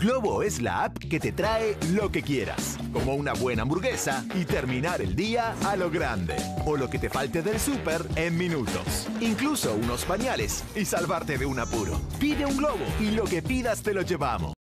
Globo es la app que te trae lo que quieras, como una buena hamburguesa y terminar el día a lo grande, o lo que te falte del súper en minutos, incluso unos pañales y salvarte de un apuro. Pide un Globo y lo que pidas te lo llevamos.